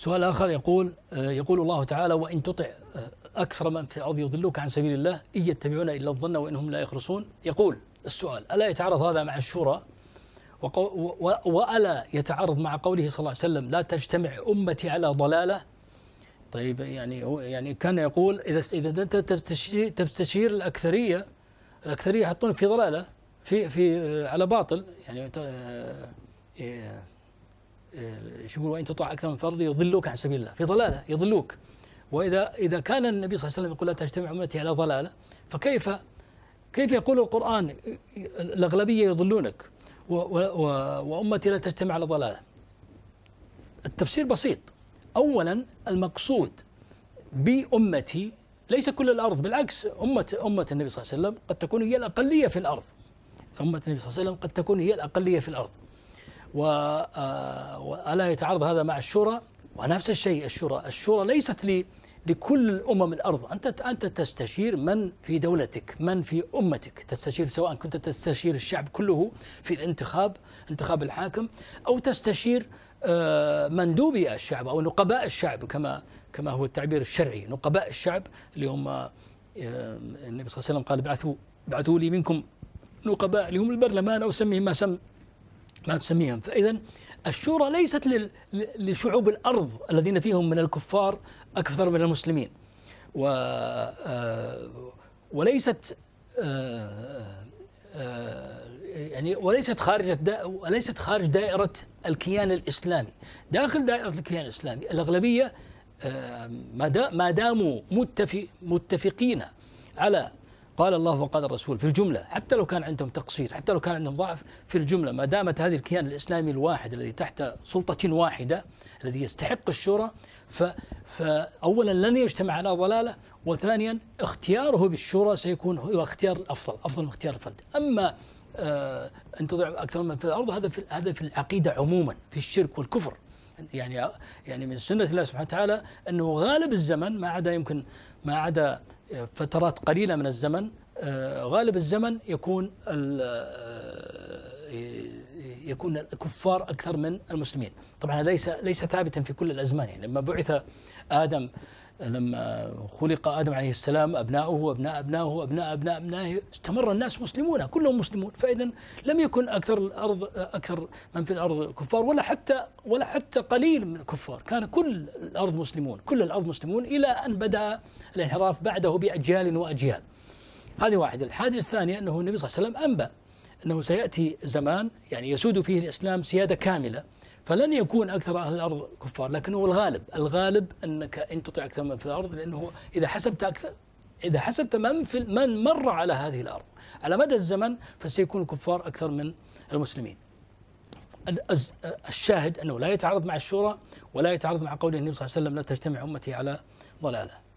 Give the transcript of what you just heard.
سؤال آخر يقول آه، يقول الله تعالى وإن تطع آه، أكثر من في الأرض يضلوك عن سبيل الله إن يتبعون إلا الظن وإنهم لا يخرصون يقول السؤال ألا يتعارض هذا مع الشورى؟ وألا يتعارض مع قوله صلى الله عليه وسلم لا تجتمع أمتي على ضلالة؟ طيب يعني يعني كان يقول إذا إذا أنت تستشير, تستشير الأكثرية الأكثرية يحطونك في ضلالة في في آه، على باطل يعني شو يقول وإن تطع أكثر من فرض يضلوك عن سبيل الله في ضلالة يضلوك. وإذا إذا كان النبي صلى الله عليه وسلم يقول لا تجتمع أمتي على ضلالة فكيف كيف يقول القرآن الأغلبية يضلونك؟ وأمتي لا تجتمع على ضلالة. التفسير بسيط. أولا المقصود بأمتي ليس كل الأرض بالعكس أمة أمة النبي صلى الله عليه وسلم قد تكون هي الأقلية في الأرض. أمة النبي صلى الله عليه وسلم قد تكون هي الأقلية في الأرض. آه، وألا يتعارض هذا مع الشورى؟ ونفس الشيء الشورى. الشورى ليست لي لكل الأمم الأرض. أنت أنت تستشير من في دولتك من في أمتك. تستشير سواء كنت تستشير الشعب كله في الانتخاب انتخاب الحاكم أو تستشير آه، مندوبي الشعب أو نقباء الشعب كما كما هو التعبير الشرعي. نقباء الشعب اللي هم آه، النبي صلى الله عليه وسلم قال ابعثوا ابعثوا لي منكم نقباء اللي هم البرلمان أو سميهم ما سم ما تسميهم. فإذا الشورى ليست لشعوب الأرض الذين فيهم من الكفار أكثر من المسلمين. و آه، وليست آه، آه، يعني وليست خارج وليست خارج دائرة الكيان الإسلامي. داخل دائرة الكيان الإسلامي الأغلبية ما داموا متفقين على قال الله وقال الرسول في الجملة حتى لو كان عندهم تقصير حتى لو كان عندهم ضعف في الجملة ما دامت هذه الكيان الإسلامي الواحد الذي تحت سلطة واحدة الذي يستحق الشورى فأولا لن يجتمع على ضلالة وثانيا اختياره بالشورى سيكون هو اختيار الأفضل أفضل من اختيار الفرد. أما آه أن تضع أكثر من في الأرض هذا في هذا في العقيدة عموما في الشرك والكفر. يعني يعني من سنة الله سبحانه وتعالى أنه غالب الزمن ما عدا يمكن ما عدا فترات قليلة من الزمن آه، غالب الزمن يكون آه، يكون الكفار أكثر من المسلمين. طبعا ليس ليس ثابتا في كل الأزمان. يعني لما بعث آدم لما خلق آدم عليه السلام أبناؤه وأبناء أبنائه أبناء أبناء أبنائه استمر الناس مسلمون كلهم مسلمون. فإذا لم يكن أكثر الأرض أكثر من في الأرض كفار ولا حتى ولا حتى قليل من الكفار. كان كل الأرض مسلمون كل الأرض مسلمون إلى أن بدأ الانحراف بعده بأجيال وأجيال. هذه واحدة. الحاجة الثانية أنه النبي صلى الله عليه وسلم أنبأ أنه سيأتي زمان يعني يسود فيه الإسلام سيادة كاملة فلن يكون أكثر أهل الأرض كفار لكن هو الغالب. الغالب أنك إن تطيع أكثر من في الأرض لأنه إذا حسبت أكثر إذا حسبت من, في من مر على هذه الأرض. على مدى الزمن فسيكون الكفار أكثر من المسلمين. الشاهد أنه لا يتعارض مع الشورى ولا يتعارض مع قول النبي صلى الله عليه وسلم لا تجتمع أمتي على ضلالة.